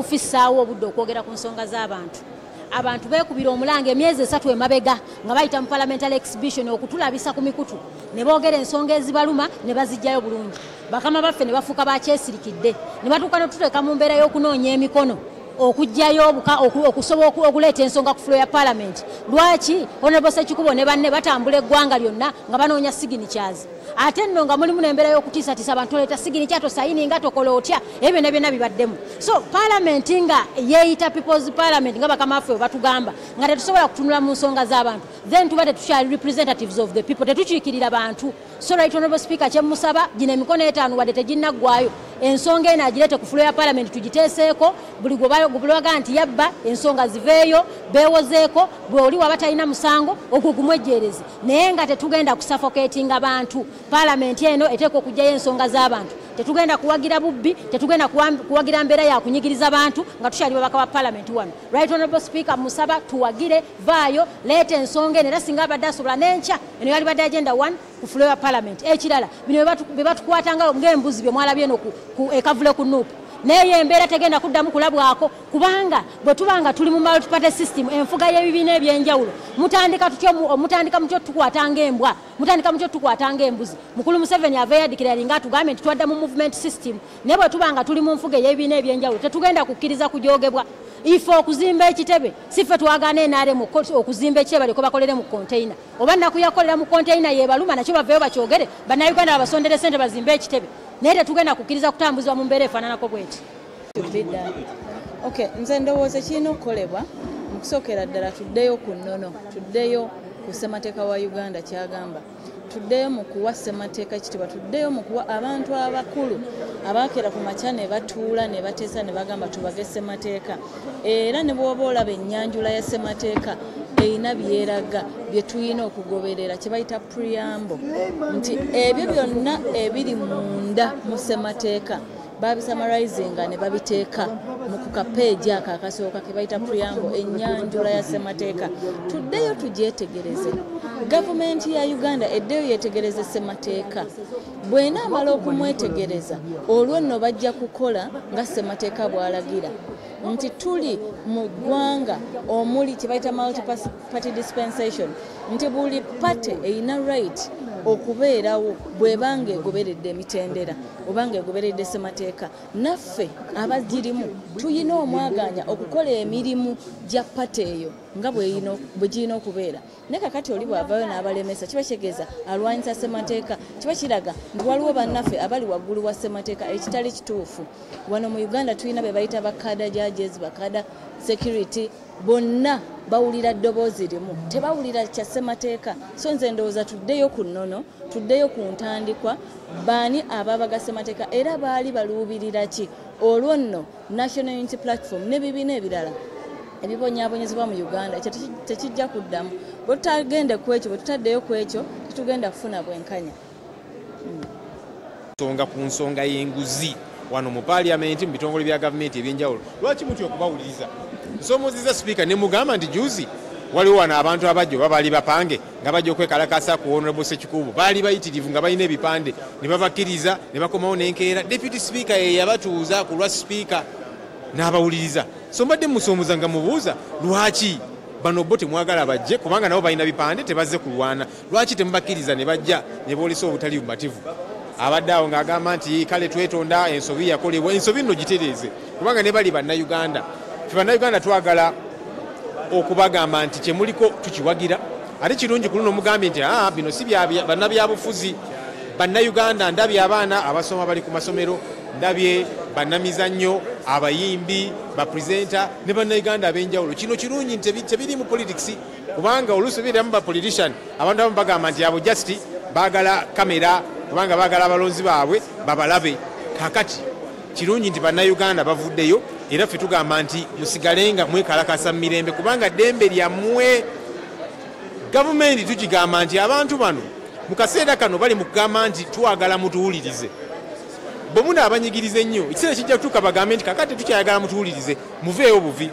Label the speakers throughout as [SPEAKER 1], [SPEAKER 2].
[SPEAKER 1] kufissaawo obudde okwogera ku nsonga z'abantu. Abantu beekubira omulanga emyezi esatu emabega nga bayita mu parliamentary exhibition okutulabisa ku mikutu. Ne boogera ensonga ezibaluma ne bazijjayo bulungi. Bakama baffe ne bafuuka bakyesirikidde ne batuuka ne tuteeka mu mbeera y'okunoonya emikono okugjayo okusobola okuleeta ensonga ku fulo ya paalamenti lwaki honorable sekikubo ne banne batambula eggwanga lyonna nga banoonya siginicyazi ate nno nga mulimu nembeera y'okutiisatiisa abantu oleeta siginikya tosayini nga tokola otya? Ebyo byonna byonna bibaddemu so paalamenti nga yeeyita peoples parliament nga bakamaffe webatugamba nga tetusobola kutunula mu nsonga z'abantu then tuba tetukyali representatives of the people tetukiikirira bantu. So right honorable speaker kyemusaba gino emikono etaano wadde teginnaggwayo. Ensonga eno agireete ku fulo ya paalamenti tugiteeseeko buli gwebaga nti yabba ensonga ziveeyo beewozeeko bwe oli waba talina musango ogwo gumwejjeereze naye nga tetugenda kusafoketinga bantu paalamenti eno eteeka okugjayo ensonga z'abantu. Tetugenda kuwagira bubbi tetugenda kuwagira mbeera yakunyigiriza bantu nga tukyali babaka ba paalamenti wano. Right honorable speaker musaba tuwagire vaayo leeta ensonga eno era singa abadde asobola n'enkya eno yali badde agenda one ku fulo ya paalamenti. Ekirala bino bye batukwatanga ng'embuzi bye mwalabye eno ekavule ku nuupu naye embeera tegenda kuddamu kulabwako kubanga bwe tuba nga tuli mu multiparty system enfuga y'ebibiina ebyenjawulo mutandika mutandika mutyo tukwatanga embwa mutandika mutyo tukwatanga embuzi mukulu museveni ava yadikirari nga atugambye nti twadda mu movement system naye bwe tuba nga tuli mu nfuga ey'ebibiina ebyenjawulo tetugenda kukkiriza kujogebwa ife okuzimba ekitebe sife twagana enaremu okuzimba ekitebe baliko bakolere mu konteina oba naku yakolera mu konteina yebaluma nakyo baveyo bakyogere bannayuganda babasondere sente bazimbe ekitebe. Naye tetugenda kukkiriza kutambuzibwa mu mbeera efaananako bweti.
[SPEAKER 2] Nze ndowooza kirina okukolebwa mu kusookera ddala tuddeyo ku nnono tuddeyo ku ssemateeka wa uganda kyagamba tuddeyo mu kuwa ssemateeka kitibwa tuddeyo mu kuwa abantu abakulu abaakera ku makya ne batuula ne bateesa ne bagamba tubage ssemateeka. Era ne bwoba olaba ennyanjula ya ssemateeka erina byeraga bye tulina okugoberera kye bayita priyambo nti ebyo byonna ebiri munda mu ssemateeka babisamarizinga ne babiteeka mu kukapeegi ako akasooka ke bayita priyambo ennyanjula ya ssemateeka. Tuddeyo tugyetegereze. Gavumenti ya uganda eddeyo yetegereze ssemateeka. Bwenaamala okumwetegereza olwo nno bajja kukola nga ssemateeka bw'alagira. Nti tuli mu ggwanga omuli kyebayita multiparty dispensation nti buli pate erina right okubeerawo bwebanga egoberedde emitendera obanga egoberedde ssemateeka naffe abagirimu tuyina omwaganya okukola emirimu gya pate eyo nga bwe girina okubeera. Naye kakati oli bwavayo n'abalemesa kiba kitegeeza alwanyisa ssemateeka kiba kiraga nti waliwo bannaffe abali waggulu wa ssemateeka ekitali kituufu. Wano mu uganda tulina be bayita bakada judges bakada security bonna bawulira ddoboozi limu tebawulira kya ssemateeka. So nze ndowooza tuddeyo ku nnono tuddeyo ku ntandikwa baani ababaga ssemateeka? Era baali baluubirira ki? Olwo nno national unity platform n'ebibiina ebirala ebibonyabonyezebwa mu uganda ekyo tekijja kuddamu. Bwe tutagende ku ekyo bwe tutaddeyo ku ekyo tetugenda kufuna bwenkanya.
[SPEAKER 3] Nsonga ku nsonga y'enguzi. Wano mu paliamenti mu bitongole bya gavumenti ebyenjawulo. Lwaki mutya okubawuliriza nsoomoziza sipiika ne mugamba nti juzi waliwo wano abantu abajja oba baali bapange nga bajja okwekalakasa ku honorable sekikubo baali bayitirivu nga balina ebipande ne babakkiriza ne bakomawo n'enkeera. Deputy sipiika ye yabatuuza ku lwa sipiika n'abawuliriza. So mbadde musoomoza nga mubuuza lwaki bano bo temwagala bajje kubanga nabo balina bipande tebazze kulwana. Lwaki temubakkiriza ne bajja ne boolesa obutali bumativu? Abadde awo ng'agamba nti kale twetonda ensobi yakolebwa ensobi nno gitereeze. Kubanga ne bali bannayuganda fe bannayuganda twagala okubagamba nti kyemuliko tukiwagira. Ate kirungi ku luno mugambye nti aa bino si bannabyabufuzi. Bannayuganda ndabye abaana abasoma bali ku masomero ndabye bannamizannyo abayimbi bapurezenta ne bannayuganda ab'enjawulo. Kino kirungi tebiri mu politics kubanga oluusi biramu bapolitician abantu abamu bagamba nti abo just baagala kamera kubanga baagala abalonzi baabwe babalabe. Kakati kirungi nti bannayuganda bavuddeyo era ffe tugamba nti musigale nga mwekalakasa mu mirembe kubanga ddembe lyammwe. Gavumenti tugigamba nti abantu bano mu kaseera kano bali mu kugamba nti twagala mutuwulirize. Bwe muna abanyigiriza ennyo ekiseera kijja kutuuka bagambe nti kakati tukyayagala mutuwulirize muveeyo buvi.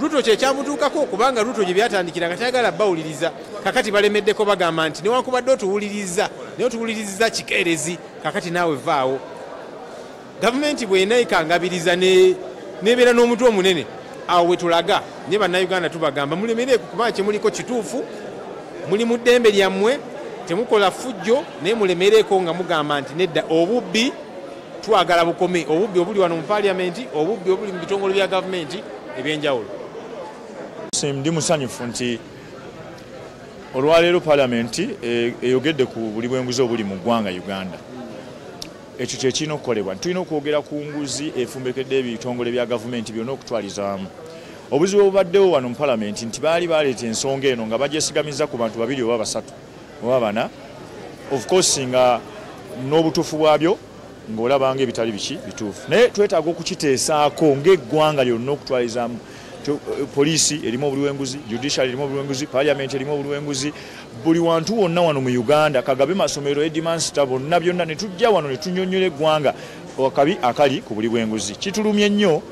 [SPEAKER 3] Luto kyekyamutuukako kubanga luto gye byatandikira nga tayagala bawuliriza. Kakati balemeddeko bagamba nti newankubadde otuwuliriza naye otuwuliriza kikeerezi kakati naawe vaawo gavumenti bw'enaikangabiriza ne nebeera n'omutwe omunene awo wetulaga ne bannayuganda tubagamba mulemereeku kubanga kyemuliko kituufu muli mu ddembe lyammwe temukola fujjo naye mulemereeko nga mugamba nti nedda obubbi twagala bukome obubbi obuli wano mu paliamenti obubbi obuli mu bitongole bya gavumenti ebyenjawulo.
[SPEAKER 4] Ndi musanyufu nti olwaleero paliamenti eh, eyogedde ku buli bwenguzi obuli mu ggwanga uganda ekyo kyekirina okukolebwa tulina okwogera ku nguzi efumbekedde ebitongole bya gavumenti byonna okutwaliza wamu obuzibu obubaddewo wano mu palamenti nti baali baleeta ensonga eno nga bagyesigamiza ku bantu babiri oba basatu oba bana. Of course nga n'obutuufu bwabyo ng'olabanga ebitali biki bituufu. Naye twetaaga okukiteesaako ng'eggwanga lyonna okutwalizamu poliisi erimu obuliwenguzi judicial erimu obuliwenguzi paliamenti erimu obuliwenguzi buli wantu wonna wano mu uganda kagabe masomero edimansta bonna byonna ne tujja wano ne tunyonyola eggwanga akabi akali ku buli bwenguzi. Kitulumye nnyo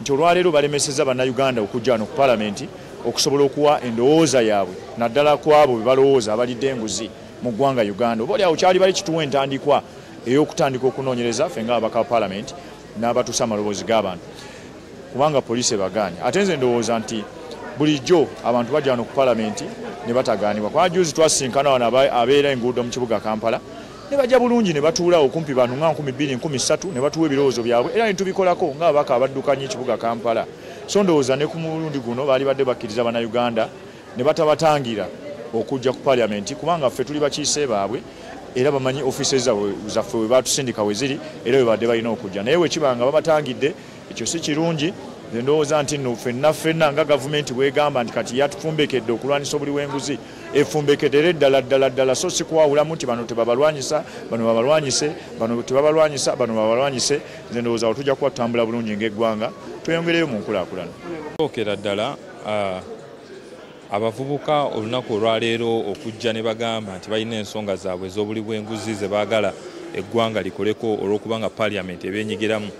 [SPEAKER 4] nti olwaleero balemeseza bannayuganda okujja wano ku palamenti okusobola okuwa endowooza yaabwe naddala ku abo be balowooza abalidde enguzi mu ggwanga uganda. Oba oliawo kyali bali kituwa entandikwa ey'okutandika okunoonyereza ffe ngaabaka ba palamenti n'abatuusa amaloboozi g'abantu kubanga poliisi ebagaanye ate nze ndowooza nti bulijjo abantu bajja wano ku palamenti ne batagaanibwa. Kuba juzi twasinkana wano abeera enguudo mu kibuga kampala. Ne bajja bulungi ne batuula okumpi bantu nga 23 ne batuwa ebirowoozo byabwe. Era netubikolako ngaabaka abaddukanya ekibuga kampala. So ndowooza ne ku mulundi guno baali badde bakkiriza bannayuganda ne batabatangira okujja ku paliamenti kubanga ffe tuli bakiise baabwe era bamanyi ofiisi zaffe we batusindika we ziri era we badde balina okujja. Naye wekibanga babatangidde ekyo si kirungi nze ndowooza nti nno ffenna ffenna nga gavumenti bwegamba nti kati yatufumbekedde okulwanisa obuli bw'enguzi efumbekedere ddala ddala ddala so si kuwawulamu nti bano tebabalwanyisa bano babalwanyise bano tebabalwanyisa bano babalwanyise. Nze ndowooza tujja kuba tutambula bulungi ng'eggwanga tweyongereyo mu nkulaakulana.
[SPEAKER 5] Okera ddala abavubuka olunaku olwaleero okujja ne bagamba nti balina ensonga zaabwe ez'obuli bw'enguzi ze baagala eggwanga likoleko olw'okubanga paliamenti ebyenyigiramu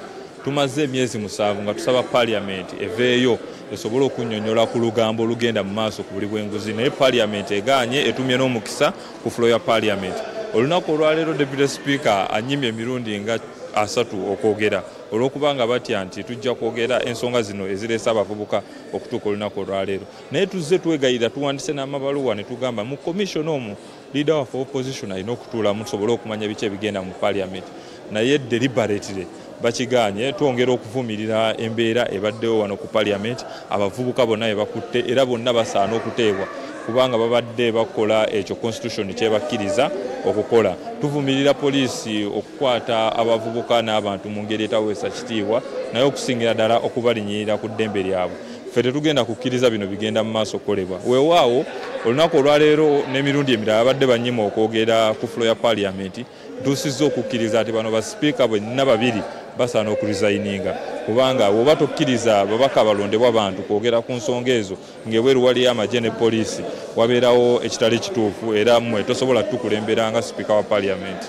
[SPEAKER 5] tumaze emyezi musanvu nga tusaba paliamenti eveeyo esobole okunnyonnyola ku lugambo olugenda mu maaso ku buli bw'enguzi naye paliamenti egaanye etumye n'omukisa ku fulo ya paliamenti olunaku olwaleero deputy speaker anyimye emirundi nga asatu okwogera olw'okubanga batya nti tujja kwogera ensonga zino ezireesa abavubuka okutuuka olunaku olwaleero. Naye tuzze twegayira tuwandise n'amabaluwa ne tugamba mu komishoni omwo leader waffe opposition alina okutuulamu tusobole okumanya biki ebigenda mu paliamenti naye deliberately bakiganye twongera okuvumirira embeera ebaddewo wano ku paliamenti abavubuka bonna bebakutte era bonna basaana okuteebwa kubanga babadde bakola ekyo constitution kyebakkiriza okukola. Tuvumirira poliisi okukwata abavubuka n'abantu mu ngeri etaweesa kitiibwa naye okusingira ddala okubalinyirira ku ddembe lyabwe. Ffe tetugenda kukkiriza bino bigenda mu maaso kukolebwa. Weewaawo olunaku olwaleero n'emirundi emirala babadde banyima okwogera ku fulo ya paliamenti ntuusizza okukkiriza nti bano basipiika bwenna babiri basaana okurizayininga kubanga bwoba tokkiriza babaka balondebwa bantu kwogera ku nsonga ezo ngaebweru waliyo amagye ne poliisi wabeerawo ekitali kituufu era mmwe tosobola tukulembera nga sipiika wa paliamenti